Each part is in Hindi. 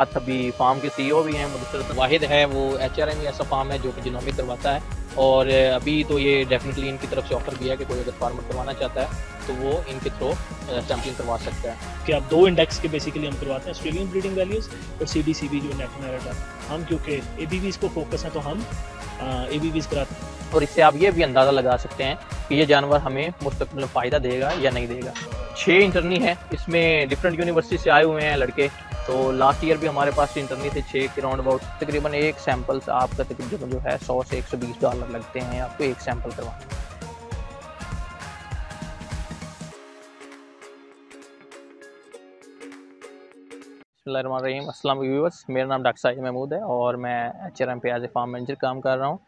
अभी फार्म के सीईओ भी हैं मुदसर वाहिद है वो एच आर एम ऐसा फार्म है जो कि जिनोमिक करवाता है। और अभी तो ये डेफिनेटली इनकी तरफ़ से ऑफ़र भी है कि कोई अगर फार्मर करवाना चाहता है तो वो इनके थ्रू सैम्पलिंग करवा सकता है। कि आप दो इंडेक्स के बेसिकली हम करवाते हैं ऑस्ट्रेलियन ब्रीडिंग वैल्यूज़ और सी डी सी बी जो मेरिट है। हम क्योंकि ए बी वीज़ को फोकस है तो हम ए बी वीज़ कराते हैं। और इससे आप ये भी अंदाज़ा लगा सकते हैं कि ये जानवर हमें मुस्तकबिल में फ़ायदा देगा या नहीं देगा। छः इंटरनी है इसमें डिफरेंट यूनिवर्सिटी से आए हुए हैं लड़के। तो लास्ट ईयर भी हमारे पास इंटरनी थे छः के राउंड अबाउट तकरीबन एक सैंपल्स आपका तकरीबन जो है, सौ से एक सौ बीस डॉलर लगते हैं आपको एक सैंपल करवाने। अस्सलाम व्यूवर्स मेरा नाम डॉक्टर साहिद महमूद है और मैं एच आर एम पे एज ए फार्म मैनेजर काम कर रहा हूँ।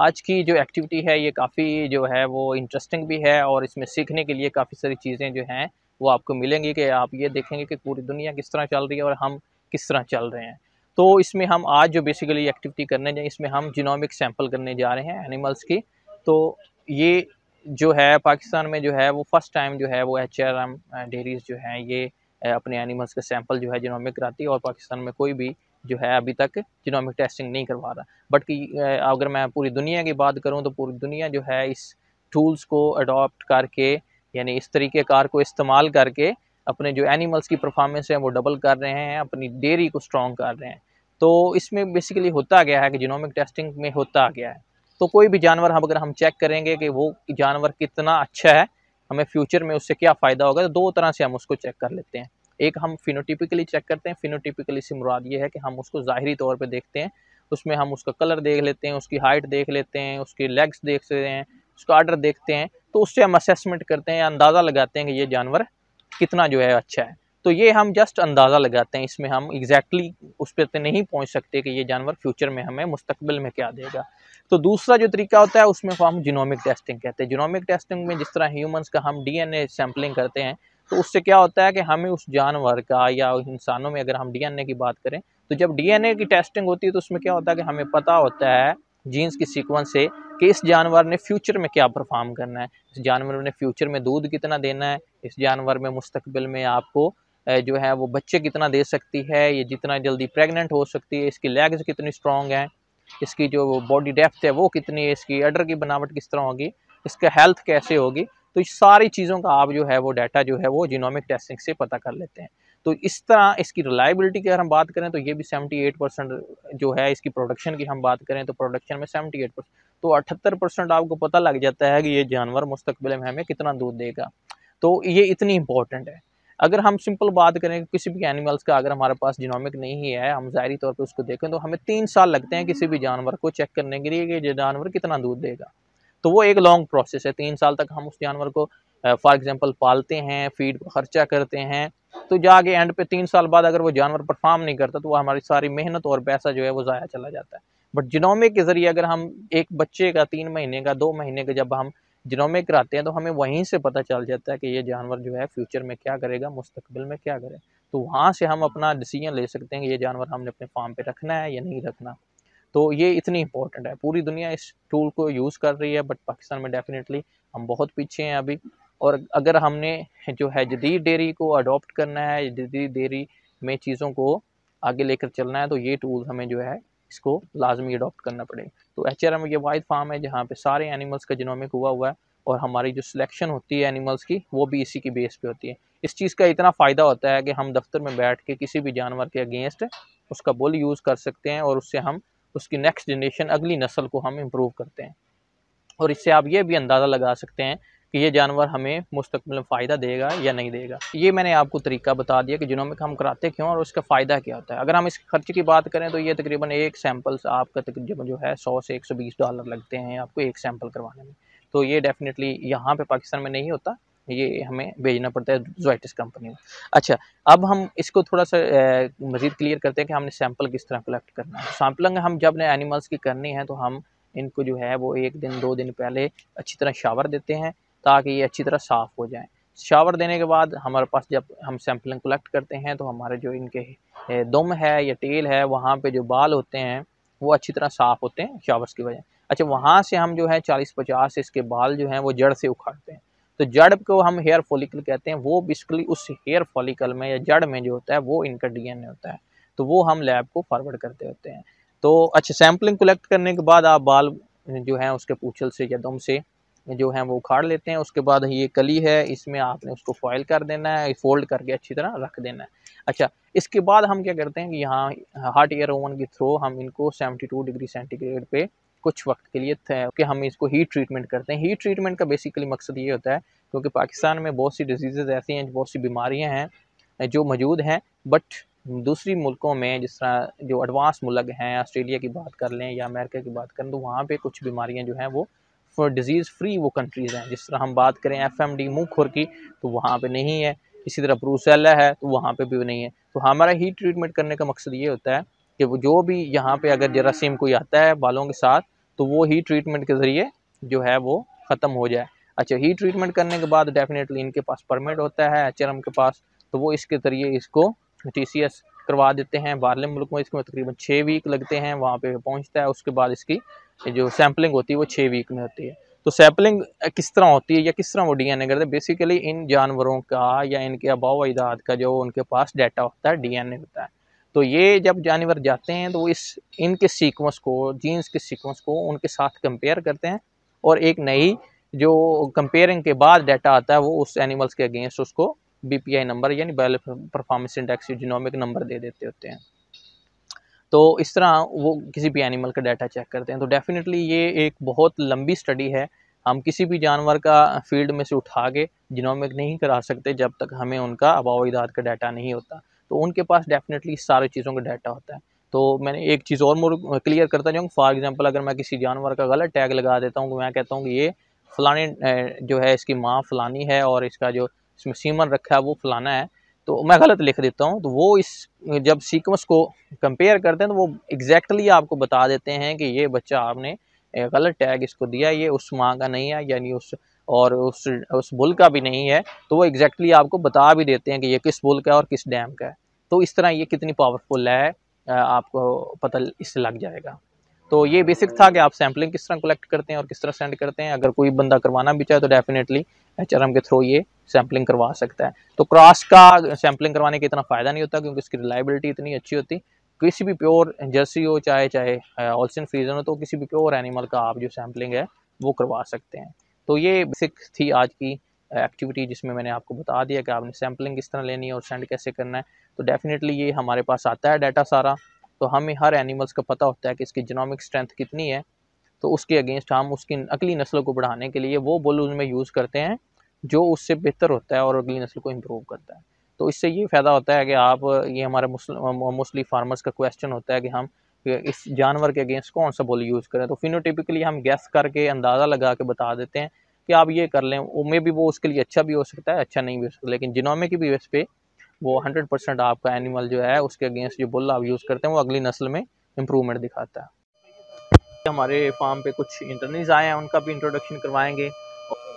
आज की जो एक्टिविटी है, ये काफ़ी जो है, वो इंटरेस्टिंग भी है और इसमें सीखने के लिए काफ़ी सारी चीज़ें जो हैं वो आपको मिलेंगी कि आप ये देखेंगे कि पूरी दुनिया किस तरह चल रही है और हम किस तरह चल रहे हैं। तो इसमें हम आज जो बेसिकली एक्टिविटी करने जाए इसमें हम जिनोमिक सैंपल करने जा रहे हैं एनिमल्स की। तो ये जो है, पाकिस्तान में जो है, वो फ़र्स्ट टाइम जो है, वो एच आर एम डेरीज जो हैं, ये अपने एनिमल्स के सैंपल जो है जिनोमिक कराती है और पाकिस्तान में कोई भी जो है अभी तक जिनोमिक टेस्टिंग नहीं करवा रहा। बट कि अगर मैं पूरी दुनिया की बात करूँ तो पूरी दुनिया जो है इस टूल्स को अडॉप्ट करके यानी इस तरीके कार को इस्तेमाल करके अपने जो एनिमल्स की परफॉर्मेंस है वो डबल कर रहे हैं, अपनी डेयरी को स्ट्रॉन्ग कर रहे हैं। तो इसमें बेसिकली होता गया है कि जिनोमिक टेस्टिंग में होता गया है? तो कोई भी जानवर हम अगर हम चेक करेंगे कि वो जानवर कितना अच्छा है, हमें फ्यूचर में उससे क्या फ़ायदा होगा तो दो तरह से हम उसको चेक कर लेते हैं। एक हम फिनोटिपिकली चेक करते हैं फिनोटिपिकली से मुराद ये है कि हम उसको ज़ाहरी तौर पर देखते हैं, उसमें हम उसका कलर देख लेते हैं, उसकी हाइट देख लेते हैं, उसकी लेग्स देख लेते हैं, उसका आर्डर देखते हैं। तो उससे हम असेसमेंट करते हैं अंदाज़ा लगाते हैं कि ये जानवर कितना जो है अच्छा है। तो ये हम जस्ट अंदाज़ा लगाते हैं, इसमें हम एग्जैक्टली उस पर तो नहीं पहुँच सकते कि ये जानवर फ्यूचर में हमें मुस्तकबिल में क्या देगा। तो दूसरा जो तरीका होता है, उसमें हम जिनोमिक टेस्टिंग कहते हैं। जिनोमिक टेस्टिंग में जिस तरह ह्यूमंस का हम डीएनए सैम्पलिंग करते हैं तो उससे क्या होता है कि हमें उस जानवर का या इंसानों में अगर हम डीएनए की बात करें तो जब डीएनए की टेस्टिंग होती है तो उसमें क्या होता है कि हमें पता होता है जीन्स की सीक्वेंस से कि इस जानवर ने फ्यूचर में क्या परफॉर्म करना है? इस जानवर ने फ्यूचर में दूध कितना देना है? इस जानवर में मुस्तकबिल में आपको जो है वो बच्चे कितना दे सकती है? ये जितना जल्दी प्रेग्नेंट हो सकती है? इसकी लेग्स कितनी स्ट्रॉन्ग है? इसकी जो बॉडी डेप्थ है, वो कितनी है? इसकी अडर की बनावट किस तरह होगी? इसका हेल्थ कैसे होगी? तो इस सारी चीज़ों का आप जो है वो डाटा जो है वो जिनोमिक टेस्टिंग से पता कर लेते हैं। तो इस तरह इसकी रिलायबिलिटी की अगर हम बात करें तो ये भी 78 परसेंट जो है इसकी प्रोडक्शन की हम बात करें तो प्रोडक्शन में 78 परसेंट तो अठहत्तर परसेंट आपको पता लग जाता है कि ये जानवर मुस्तकबिल में हमें कितना दूध देगा। तो ये इतनी इंपॉर्टेंट है। अगर हम सिंपल बात करें कि किसी भी एनिमल्स का अगर हमारे पास जिनोमिक नहीं है, हम ज़ाहरी तौर पर उसको देखें तो हमें तीन साल लगते हैं किसी भी जानवर को चेक करने के लिए कि ये जानवर कितना दूध देगा। तो वो एक लॉन्ग प्रोसेस है। तीन साल तक हम उस जानवर को फॉर एग्जांपल पालते हैं फ़ीड को खर्चा करते हैं। तो जाके एंड पे तीन साल बाद अगर वो जानवर परफॉर्म नहीं करता तो वो हमारी सारी मेहनत और पैसा जो है वो ज़ाया चला जाता है। बट जिनोमिक के ज़रिए अगर हम एक बच्चे का तीन महीने का, दो महीने का जब हम जिनोमिक कराते हैं तो हमें वहीं से पता चल जाता है कि ये जानवर जो है फ्यूचर में क्या करेगा, मुस्तकबिल में क्या करे तो वहाँ से हम अपना डिसीज़न ले सकते हैं कि ये जानवर हमने अपने फार्म पे रखना है या नहीं रखना। तो ये इतनी इंपॉर्टेंट है। पूरी दुनिया इस टूल को यूज़ कर रही है बट पाकिस्तान में डेफिनेटली हम बहुत पीछे हैं अभी। और अगर हमने जो है जदीद डेयरी को अडोप्ट करना है, जदीद डेयरी में चीज़ों को आगे लेकर चलना है तो ये टूल हमें जो है इसको लाजमी अडॉप्ट करना पड़ेगा। तो एच आर एम ये वाइड फार्म है जहाँ पे सारे एनिमल्स का जिनोमिक हुआ हुआ है और हमारी जो सिलेक्शन होती है एनिमल्स की, वो भी इसी की बेस पे होती है। इस चीज़ का इतना फ़ायदा होता है कि हम दफ्तर में बैठ के किसी भी जानवर के अगेंस्ट उसका बुल यूज़ कर सकते हैं और उससे हम उसकी नेक्स्ट जनरेशन अगली नस्ल को हम इम्प्रूव करते हैं। और इससे आप ये भी अंदाज़ा लगा सकते हैं कि ये जानवर हमें मुस्तकबिल फ़ायदा देगा या नहीं देगा। ये मैंने आपको तरीका बता दिया कि जिनोमिक हम कराते क्यों और उसका फ़ायदा क्या होता है। अगर हम इस खर्च की बात करें तो ये तकरीबन एक सैंपल्स आपका तकरीबन जो है सौ से एक सौ बीस डॉलर लगते हैं आपको एक सैंपल करवाने में। तो ये डेफिनेटली यहाँ पे पाकिस्तान में नहीं होता। ये हमें भेजना पड़ता है जोइटिस कंपनी में। अच्छा अब हम इसको थोड़ा सा मज़ीद क्लियर करते हैं कि हमने सैंपल किस तरह कलेक्ट करना है। सैम्पलिंग हम जब ने एनिमल्स की करनी है तो हम इनको जो है वो एक दिन, दो दिन पहले अच्छी तरह शावर देते हैं। ताकि ये अच्छी तरह साफ़ हो जाए। शावर देने के बाद हमारे पास जब हम सैम्पलिंग कलेक्ट करते हैं तो हमारे जो इनके दम है या टेल है, वहाँ पे जो बाल होते हैं, वो अच्छी तरह साफ़ होते हैं शावर्स की वजह। अच्छा वहाँ से हम जो है चालीस पचास इसके बाल जो हैं, वो जड़ से उखाड़ते हैं। तो जड़ को हम हेयर फॉलिकल कहते हैं, वो बेसिकली उस हेयर फॉलिकल में या जड़ में जो होता है, वो इनका डीएनए होता है। तो वो हम लैब को फॉरवर्ड करते होते हैं। तो अच्छा सैम्पलिंग कलेक्ट करने के बाद आप बाल जो है, उसके पूछल से या दम से जो है वो उखाड़ लेते हैं, उसके बाद ये कली है, इसमें आपने उसको फॉइल कर देना है फोल्ड करके अच्छी तरह रख देना है। अच्छा इसके बाद हम क्या करते हैं कि यहाँ हार्ट एयर ओवन के थ्रू हम इनको 72 डिग्री सेंटीग्रेड पे कुछ वक्त के लिए कि हम इसको हीट ट्रीटमेंट करते हैं। हीट ट्रीटमेंट का बेसिकली मकसद ये होता है, क्योंकि पाकिस्तान में बहुत सी डिज़ीज़ ऐसी हैं, बहुत सी बीमारियाँ हैं, जो मौजूद हैं बट दूसरी मुल्कों में जिस तरह जो एडवांस मुल्क हैं ऑस्ट्रेलिया की बात कर लें या अमेरिका की बात करें तो वहाँ पे कुछ बीमारियाँ जो हैं वो फॉर डिज़ीज़ फ्री वो कंट्रीज़ हैं। जिस तरह हम बात करें एफ़ एम डी मुँह खुर की तो वहाँ पर नहीं है। इसी तरह ब्रूसेला है तो वहाँ पर भी नहीं है। तो हमारा हीट ट्रीटमेंट करने का मकसद ये होता है कि वो जो भी यहाँ पे अगर जरासीम कोई आता है बालों के साथ तो वो हीट ट्रीटमेंट के ज़रिए जो है वो ख़त्म हो जाए। अच्छा हीट ट्रीटमेंट करने के बाद डेफिनेटली इनके पास परमिट होता है एच के पास तो वो इसके ज़रिए इसको टीसीएस करवा देते हैं। बाहरले मुल्क में इसमें तकरीबन छः वीक लगते हैं, वहाँ पे पहुँचता है, उसके बाद इसकी जो सैम्पलिंग होती है वो छः वीक में होती है। तो सैम्पलिंग किस तरह होती है या किस तरह वो डीएनए करते हैं? बेसिकली इन जानवरों का या इनके अबाव अजाद का जो उनके पास डाटा होता है डीएनए होता है। तो ये जब जानवर जाते हैं तो वो इस, इनके सीक्वेंस को जीन्स के सीक्वेंस को उनके साथ कंपेयर करते हैं और एक नई जो कंपेयरिंग के बाद डाटा आता है वो उस एनिमल्स के अगेंस्ट उसको बीपीआई नंबर यानी bio performance index genomic number दे देते होते हैं। तो इस तरह वो किसी भी एनिमल का डाटा चेक करते हैं। तो डेफिनेटली ये एक बहुत लंबी स्टडी है। हम किसी भी जानवर का फ़ील्ड में से उठा के जिनोमिक नहीं करा सकते जब तक हमें उनका अबाव का डाटा नहीं होता। तो उनके पास डेफिनेटली सारी चीज़ों का डाटा होता है। तो मैंने एक चीज़ और मोर क्लियर करता जाऊँ। फॉर एग्जांपल अगर मैं किसी जानवर का गलत टैग लगा देता हूँ, मैं कहता हूँ कि ये फलाने जो है इसकी माँ फलानी है और इसका जो इसमें सीमन रखा है, वो फलाना है। तो मैं गलत लिख देता हूँ। तो वो इस, जब सीक्वेंस को कंपेयर करते हैं तो वो एग्जैक्टली आपको बता देते हैं कि ये बच्चा आपने गलत टैग इसको दिया, ये उस माँ का नहीं है, यानी उस, और उस उस बुल का भी नहीं है। तो वो एग्जैक्टली आपको बता भी देते हैं कि ये किस बुल का है और किस डैम का है। तो इस तरह ये कितनी पावरफुल है आपको पता इससे लग जाएगा। तो ये बेसिक था कि आप सैम्पलिंग किस तरह कलेक्ट करते हैं और किस तरह सेंड करते हैं। अगर कोई बंदा करवाना भी चाहे तो डेफिनेटली एच के थ्रू ये सैम्पलिंग करवा सकता है। तो क्रॉस का सैम्पलिंग करवाने का इतना फ़ायदा नहीं होता क्योंकि इसकी रिलायबिलिटी इतनी अच्छी होती। किसी भी प्योर जर्सी हो, चाहे चाहे ऑल्सन फ्रीजन हो तो किसी भी प्योर एनिमल का आप जो सैम्पलिंग है वो करवा सकते हैं। तो ये बेसिक थी आज की एक्टिविटी जिसमें मैंने आपको बता दिया कि आपने सैम्पलिंग किस तरह लेनी है और सेंड कैसे करना है। तो डेफिनेटली ये हमारे पास आता है डाटा सारा। तो हमें हर एनिमल्स का पता होता है कि इसकी जिनोमिक स्ट्रेंथ कितनी है। तो उसके अगेंस्ट हम उसकी अगली नस्ल को बढ़ाने के लिए वो बुल में यूज़ करते हैं, जो उससे बेहतर होता है और अगली नस्ल को इम्प्रूव करता है। तो इससे ये फ़ायदा होता है कि आप, ये हमारे मोस्टली फार्मर्स का क्वेश्चन होता है कि हम इस जानवर के अगेंस्ट कौन सा बुल यूज़ करें। तो फिनोटिपिकली हम गैस करके अंदाज़ा लगा के बता देते हैं कि आप ये कर लें। वो मे भी वो उसके लिए अच्छा भी हो सकता है अच्छा नहीं भी हो सकता, लेकिन जिनोमे की भी बेस पे वो हंड्रेड परसेंट आपका एनिमल जो है, उसके अगेंस्ट जो बुल आप यूज़ करते हैं, वो अगली नस्ल में इम्प्रूवमेंट दिखाता है। हमारे फार्म पे कुछ इंटरनीज आए हैं, उनका भी इंट्रोडक्शन करवाएँगे।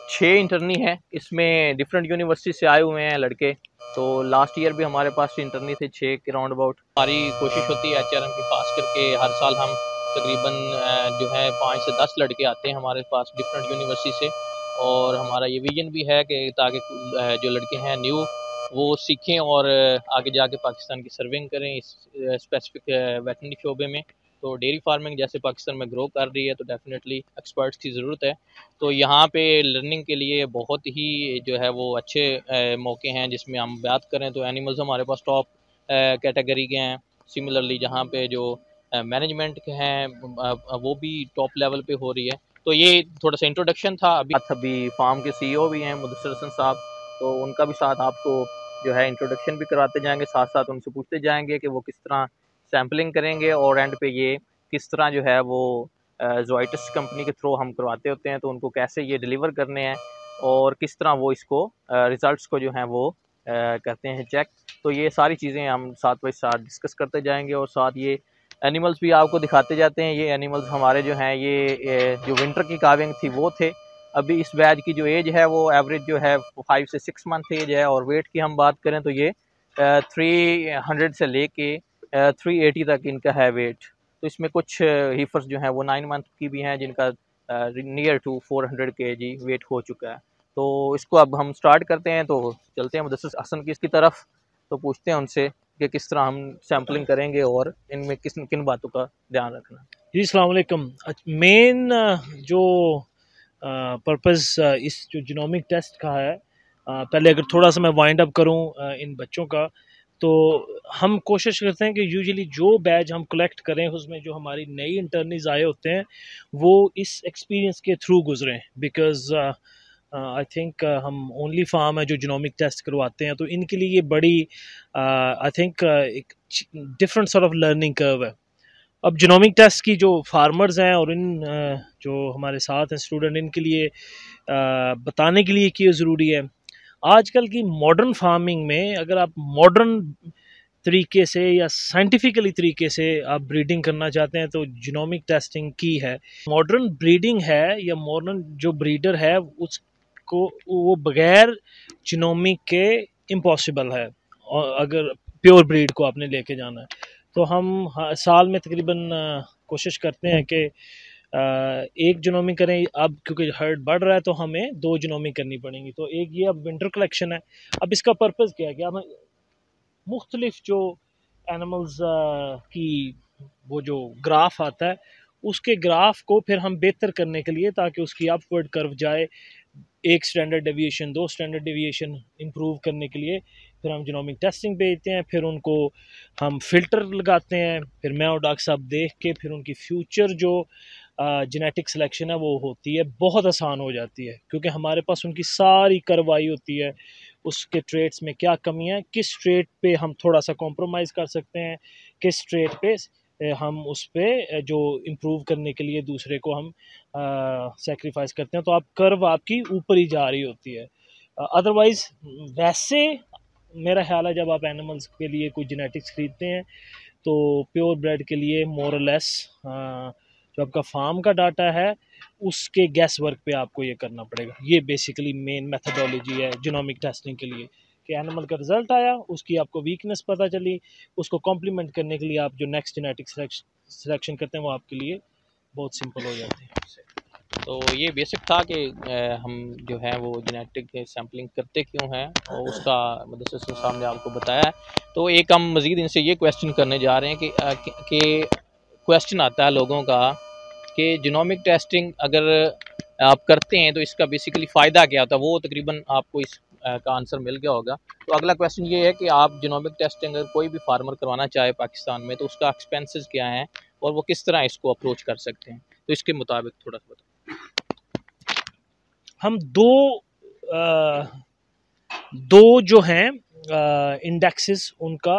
छः इंटरनी है, इसमें डिफरेंट यूनिवर्सिटी से आए हुए हैं लड़के। तो लास्ट ईयर भी हमारे पास इंटरनी थे छः के राउंड अबाउट हमारी कोशिश होती है एच आर एम की पास करके हर साल हम तकरीबन जो है पाँच से दस लड़के आते हैं हमारे पास डिफरेंट यूनिवर्सिटी से। और हमारा ये विजन भी है कि ताकि जो लड़के हैं न्यू वो सीखें और आगे जाके पाकिस्तान की सर्विंग करें इस स्पेसिफिक वेटनरी शोबे में। तो डेयरी फ़ार्मिंग जैसे पाकिस्तान में ग्रो कर रही है तो डेफिनेटली एक्सपर्ट्स की ज़रूरत है। तो यहाँ पे लर्निंग के लिए बहुत ही, जो है, वो अच्छे मौके हैं जिसमें हम बात करें तो एनिमल्स हमारे पास टॉप कैटेगरी के हैं। सिमिलरली जहाँ पे जो मैनेजमेंट के हैं वो भी टॉप लेवल पे हो रही है। तो ये थोड़ा सा इंट्रोडक्शन था, अभी अभी फार्म के सीईओ भी हैं मुदसर हसन साहब। तो उनका भी साथ आपको जो है इंट्रोडक्शन भी कराते जाएँगे साथ साथ उनसे पूछते जाएँगे कि वो किस तरह सैम्पलिंग करेंगे और एंड पे ये किस तरह जो है वो जोइटस कंपनी के थ्रू हम करवाते होते हैं तो उनको कैसे ये डिलीवर करने हैं और किस तरह वो इसको रिज़ल्ट्स को जो है वो करते हैं चेक तो ये सारी चीज़ें हम साथ बाई साथ डिस्कस करते जाएँगे और साथ ये एनिमल्स भी आपको दिखाते जाते हैं। ये एनिमल्स हमारे जो हैं, ये जो विंटर की काविंग थी वो थे। अभी इस बैज की जो एज है, वो एवरेज जो है फाइव से सिक्स मंथ एज है और वेट की हम बात करें तो ये थ्री हंड्रेड से लेके थ्री एटी तक इनका है वेट तो इसमें कुछ हीफर्स जो हैं, वो नाइन मंथ की भी हैं, जिनका नियर टू फोर हंड्रेड के जी वेट हो चुका है। तो इसको अब हम स्टार्ट करते हैं तो चलते हैं मुदस हसन की इसकी तरफ़ तो पूछते हैं उनसे कि किस तरह हम सैम्पलिंग करेंगे और इनमें किस, किन बातों का ध्यान रखना जी सलामकुम मेन जो पर्पज़ इस जो जिनोमिक टेस्ट का है पहले अगर थोड़ा सा मैं वाइंड अप करूँ इन बच्चों का तो हम कोशिश करते हैं कि यूजुअली जो बैज हम कलेक्ट करें, उसमें जो हमारी नई इंटर्नीज आए होते हैं, वो इस एक्सपीरियंस के थ्रू गुजरें। बिकॉज़ आई थिंक हम ओनली फार्म है जो जिनोमिक टेस्ट करवाते हैं तो इनके लिए ये बड़ी आई थिंक एक different sort of learning curve है। अब जिनोमिक टेस्ट की जो फार्मर्स हैं और इन जो हमारे साथ हैं स्टूडेंट इनके लिए बताने के लिए क्यों ज़रूरी है। आजकल की मॉडर्न फ़ार्मिंग में अगर आप मॉडर्न तरीके से या साइंटिफिकली तरीके से आप ब्रीडिंग करना चाहते हैं तो जिनोमिक टेस्टिंग की है। मॉडर्न ब्रीडिंग है या मॉडर्न जो ब्रीडर है, उसको, वो बगैर जिनोमिक के इम्पॉसिबल है। और अगर प्योर ब्रीड को आपने लेके जाना है। तो हम साल में तकरीबन कोशिश करते हैं कि एक जनोमी करें। अब क्योंकि हर्ड बढ़ रहा है तो हमें दो जनोमी करनी पड़ेंगी। तो एक ये अब विंटर कलेक्शन है। अब इसका पर्पज़ क्या है कि हमें मुख्तलिफ़ जो एनिमल्स की वो जो ग्राफ आता है, उसके ग्राफ को फिर हम बेहतर करने के लिए ताकि उसकी अपवर्ड कर्व जाए। एक स्टैंडर्ड डेविएशन, दो स्टैंडर्ड डेविएशन इम्प्रूव करने के लिए। फिर हम जिनोमिक टेस्टिंग भेजते हैं, फिर उनको हम फ़िल्टर लगाते हैं, फिर मैं और डॉक्टर साहब देख के फिर उनकी फ्यूचर जो जेनेटिक सिलेक्शन है वो होती है, बहुत आसान हो जाती है। क्योंकि हमारे पास उनकी सारी करवाई होती है, उसके ट्रेड्स में क्या कमी है, किस ट्रेड पे हम थोड़ा सा कॉम्प्रोमाइज़ कर सकते हैं, किस ट्रेड पे हम उस पर जो इम्प्रूव करने के लिए दूसरे को हम सेक्रीफाइस करते हैं। तो आप कर्व आपकी ऊपर ही जा रही होती है। अदरवाइज़ वैसे मेरा ख्याल है जब आप एनिमल्स के लिए कोई जेनेटिक्स ख़रीदते हैं तो प्योर ब्रेड के लिए मोर लेस जो आपका फार्म का डाटा है, उसके गैस वर्क पे आपको ये करना पड़ेगा। ये बेसिकली मेन मेथडोलॉजी है जिनोमिक टेस्टिंग के लिए कि एनिमल का रिज़ल्ट आया, उसकी आपको वीकनेस पता चली, उसको कॉम्प्लीमेंट करने के लिए आप जो नेक्स्ट जेनेटिक सिलेक्शन करते हैं, वो आपके लिए बहुत सिंपल हो जाते हैं। तो ये बेसिक था कि हम जो है वो जेनेटिक सैम्पलिंग करते क्यों हैं और उसका मदरसे से सामने आपको बताया। तो एक हम मज़ीद इनसे ये क्वेश्चन करने जा रहे हैं कि कि क्वेश्चन आता है लोगों का कि जिनोमिक टेस्टिंग अगर आप करते हैं तो इसका बेसिकली फ़ायदा क्या होता है? वो तकरीबन आपको इस का आंसर मिल गया होगा। तो अगला क्वेश्चन ये है कि आप जिनोमिक टेस्टिंग अगर कोई भी फार्मर करवाना चाहे पाकिस्तान में तो उसका एक्सपेंसेस क्या है और वो किस तरह इसको अप्रोच कर सकते हैं? तो इसके मुताबिक थोड़ा सा हम दो आ, दो जो हैं इंडेक्सेस उनका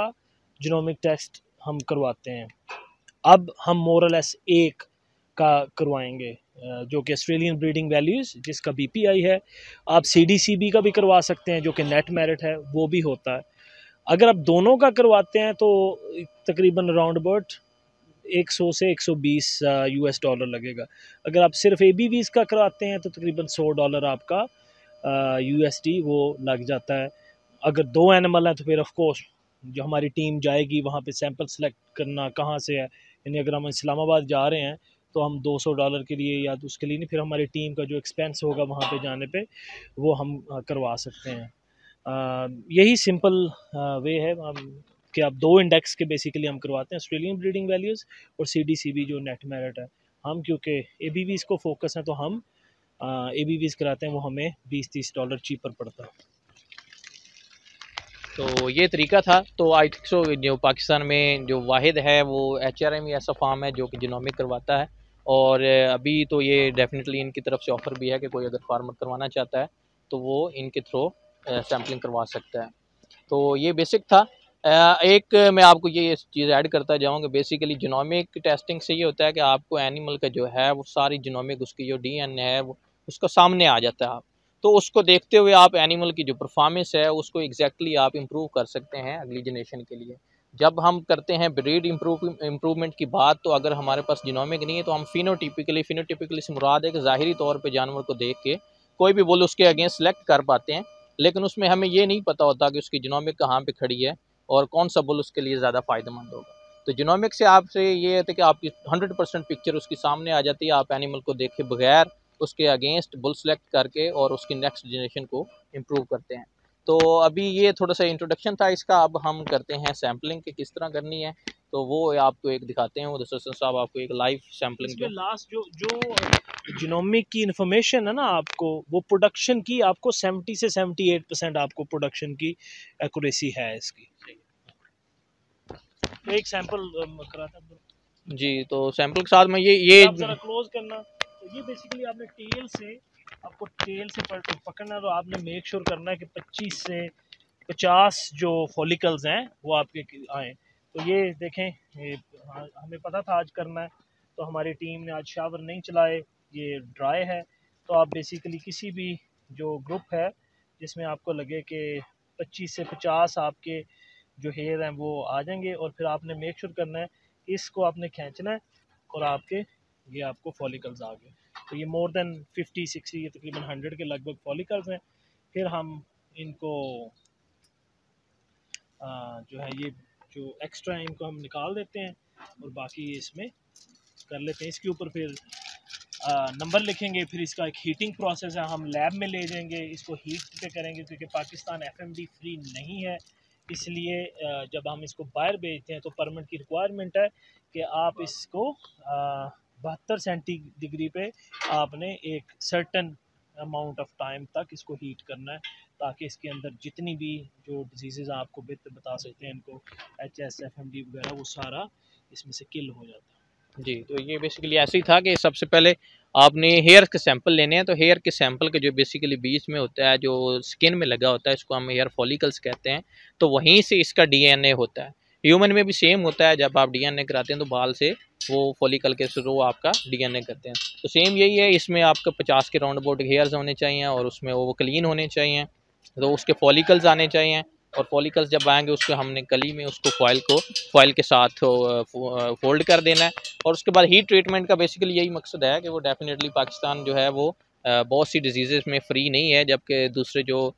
जिनोमिक टेस्ट हम करवाते हैं। अब हम मोरलेस एक का करवाएँगे जो कि ऑस्ट्रेलियन ब्रीडिंग वैल्यूज़ जिसका बीपीआई है। आप सीडीसीबी का भी करवा सकते हैं जो कि नेट मेरिट है वो भी होता है। अगर आप दोनों का करवाते हैं तो तकरीबन अराउंड अबाउट 100 से 120 यूएस डॉलर लगेगा। अगर आप सिर्फ़ ए बी का करवाते हैं तो तकरीबन 100 डॉलर आपका यूएसडी वो लग जाता है। अगर दो एनिमल हैं तो फिर ऑफकोर्स जो हमारी टीम जाएगी, वहाँ पे सैंपल सेलेक्ट करना कहाँ से है? यानी अगर हम इस्लामाबाद जा रहे हैं तो हम 200 डॉलर के लिए या तो उसके लिए नहीं, फिर हमारी टीम का जो एक्सपेंस होगा वहाँ पे जाने पे, वो हम करवा सकते हैं। यही सिंपल वे है। कि आप दो इंडेक्स के बेसिकली हम करवाते हैं ऑस्ट्रेलियन ब्रीडिंग वैल्यूज़ और सी डी सी बी जो नेट मेरिट है। हम क्योंकि ए बी वीज़ को फोकस है तो हम ए बी वीज़ कराते हैं, वो हमें बीस तीस डॉलर चीपर पड़ता है। तो ये तरीका था। तो आई थिंक सो जो पाकिस्तान में जो वाहिद है, वो एच आर एम ऐसा फार्म है जो कि जिनोमिक करवाता है। और अभी तो ये डेफिनेटली इनकी तरफ़ से ऑफ़र भी है कि कोई अगर फार्मर करवाना चाहता है तो वो इनके थ्रू सैम्पलिंग करवा सकता है। तो ये बेसिक था। एक मैं आपको ये चीज़ ऐड करता जाऊँगा। बेसिकली जिनोमिक टेस्टिंग से ये होता है कि आपको एनिमल का जो है, वो सारी जिनोमिक उसकी जो डीएनए है, वो उसका सामने आ जाता है। तो उसको देखते हुए आप एनिमल की जो परफॉर्मेंस है, उसको एग्जैक्टली exactly आप इम्प्रूव कर सकते हैं अगली जनरेशन के लिए। जब हम करते हैं ब्रीड इम्प्रूव इम्प्रूवमेंट की बात तो अगर हमारे पास जिनोमिक नहीं है तो हम फिनोटिपिकली फिनोटिपिकली से मुराद है कि ज़ाहरी तौर पर जानवर को देख के कोई भी बोल उसके अगेंस्ट सेलेक्ट कर पाते हैं। लेकिन उसमें हमें ये नहीं पता होता कि उसकी जिनोमिक कहाँ पर खड़ी है। और कौन सा बुल उसके लिए ज़्यादा फ़ायदेमंद होगा? तो जिनोमिक से आपसे ये है कि आपकी हंड्रेड परसेंट पिक्चर उसके सामने आ जाती है। आप एनिमल को देखे बगैर उसके अगेंस्ट बुल सेलेक्ट करके और उसकी नेक्स्ट जनरेशन को इम्प्रूव करते हैं। तो अभी ये थोड़ा सा इंट्रोडक्शन था इसका। अब हम करते हैं सैम्पलिंग कि किस तरह करनी है। तो वो आपको एक दिखाते हैं वो दसर साहब आपको एक लाइव सैम्पलिंग जो लास्ट जो जो जिनोमिक की इंफॉर्मेशन है ना आपको वो प्रोडक्शन की आपको 70 से 78 परसेंट आपको प्रोडक्शन की एक्यूरेसी है इसकी। तो एक सैंपल करा था जी तो सैंपल के साथ में ये ये क्लोज करना। तो ये बेसिकली आपने टेल से आपको टेल से पकड़ना तो आपने मेक श्योर करना है कि 25 से 50 जो फॉलिकल्स हैं वो आपके आए। तो ये देखें ये हाँ, हमें पता था आज करना है तो हमारी टीम ने आज शावर नहीं चलाए ये ड्राई है। तो आप बेसिकली किसी भी जो ग्रुप है जिसमें आपको लगे कि 25 से 50 आपके जो हेयर हैं वो आ जाएँगे और फिर आपने मेक श्योर करना है इसको आपने खींचना है और आपके ये आपको फॉलिकल्स आ गए। तो ये मोर देन फिफ्टी सिक्सटी ये तकरीबन हंड्रेड के लगभग फॉलिकल्स हैं। फिर हम इनको आ, जो है ये जो एक्स्ट्रा इनको हम निकाल देते हैं और बाकी इसमें कर लेते हैं। इसके ऊपर फिर नंबर लिखेंगे, फिर इसका एक हीटिंग प्रोसेस है। हम लैब में ले जाएँगे, इसको हीट पे करेंगे, क्योंकि पाकिस्तान एफएमडी फ्री नहीं है। इसलिए जब हम इसको बाहर भेजते हैं तो परमिट की रिक्वायरमेंट है कि आप इसको बहत्तर सेंटी डिग्री पे आपने एक सर्टन अमाउंट ऑफ़ टाइम तक इसको हीट करना है। ताकि इसके अंदर जितनी भी जो डिज़ीज़ आपको बेहतर बता सकते हैं, इनको H S F M D वगैरह, वो सारा इसमें से किल हो जाता है। जी तो ये बेसिकली ऐसे ही था कि सबसे पहले आपने हेयर के सैंपल लेने हैं तो हेयर के सैंपल के जो बेसिकली बीच में होता है, जो स्किन में लगा होता है, इसको हम हेयर फॉलिकल्स कहते हैं तो वहीं से इसका डीएनए होता है। ह्यूमन में भी सेम होता है, जब आप डीएनए कराते हैं तो बाल से वो फॉलिकल के थ्रू आपका डीएनए करते हैं। तो सेम यही है, इसमें आपका पचास के राउंड अबाउट हेयर्स होने चाहिए और उसमें वो क्लीन होने चाहिए। तो उसके फॉलिकल्स आने चाहिए और फॉलिकल्स जब आएँगे उसको हमने कली में उसको फॉइल को फॉइल के साथ फोल्ड कर देना है। और उसके बाद हीट ट्रीटमेंट का बेसिकली यही मकसद है कि वो डेफिनेटली पाकिस्तान जो है वो बहुत सी डिज़ीज़ में फ्री नहीं है, जबकि दूसरे जो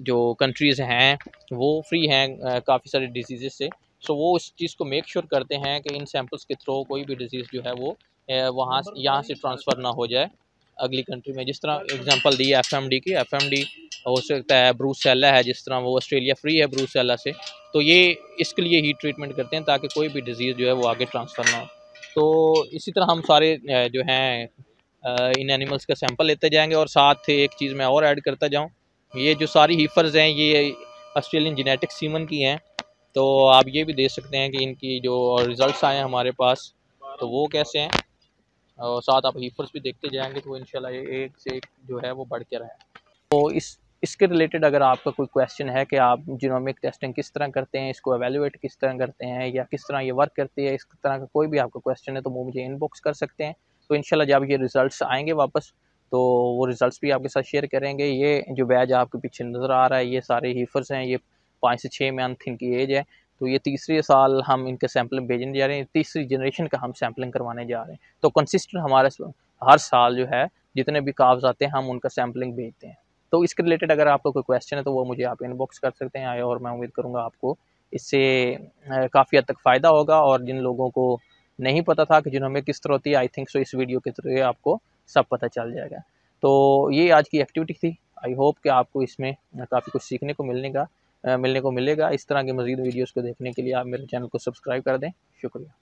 जो कंट्रीज़ हैं, वो फ्री हैं काफ़ी सारे डिज़ीज़ से। सो वो इस चीज़ को मेक श्योर करते हैं कि इन सैम्पल्स के थ्रू कोई भी डिज़ीज़ जो है वो वहाँ यहाँ से ट्रांसफ़र ना हो जाए। अगली कंट्री में। जिस तरह एग्जांपल दी है एफएमडी की एफएमडी हो सकता है ब्रूसेला है, जिस तरह वो ऑस्ट्रेलिया फ्री है ब्रूसेला से तो ये इसके लिए ही ट्रीटमेंट करते हैं ताकि कोई भी डिज़ीज़ जो है वो आगे ट्रांसफ़र ना हो। तो इसी तरह हम सारे जो हैं इन एनिमल्स का सैंपल लेते जाएँगे और साथ एक चीज़ मैं और ऐड करता जाऊँ। ये जो सारी हीफर्स हैं, ये ऑस्ट्रेलियन जेनेटिक सीमन की हैं तो आप ये भी देख सकते हैं कि इनकी जो रिज़ल्ट आए हैं हमारे पास तो वो कैसे हैं। और साथ आप हीफर्स भी देखते जाएँगे तो ये एक से एक जो है वो बढ़ के रहे तो इस, इसके रिलेटेड अगर आपका कोई क्वेश्चन है कि आप जिनोमिक टेस्टिंग किस तरह करते हैं, इसको एवेलुएट किस तरह करते हैं या किस तरह ये वर्क करती है, इस तरह का कोई भी आपका क्वेश्चन है तो वो मुझे इनबॉक्स कर सकते हैं। तो इनशाला जब ये रिज़ल्ट आएँगे वापस तो वो रिज़ल्ट भी आपके साथ शेयर करेंगे। ये जो बैज आपके पीछे नज़र आ रहा है, ये सारे हीफर्स हैं, ये पाँच से छः मंथ इनकी एज है। तो ये तीसरे साल हम इनके सैम्पलिंग भेजने जा रहे हैं। तीसरी जनरेशन का हम सैम्पलिंग करवाने जा रहे हैं। तो कंसिस्टेंट हमारे हर साल जो है, जितने भी काव्स आते हैं, हम उनका सैम्पलिंग भेजते हैं। तो इसके रिलेटेड अगर आपका कोई क्वेश्चन है तो वो मुझे आप इनबॉक्स कर सकते हैं और मैं उम्मीद करूँगा आपको इससे काफ़ी हद तक फ़ायदा होगा। और जिन लोगों को नहीं पता था कि जिन्होंने किस तरह होती है आई थिंक सो इस वीडियो के थ्रू आपको सब पता चल जाएगा। तो ये आज की एक्टिविटी थी। आई होप कि आपको इसमें काफ़ी कुछ सीखने को मिलने का मिलने को मिलेगा। इस तरह की मज़ीद वीडियोज़ को देखने के लिए आप मेरे चैनल को सब्सक्राइब कर दें। शुक्रिया।